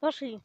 Пошли.